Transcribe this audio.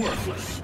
worthless.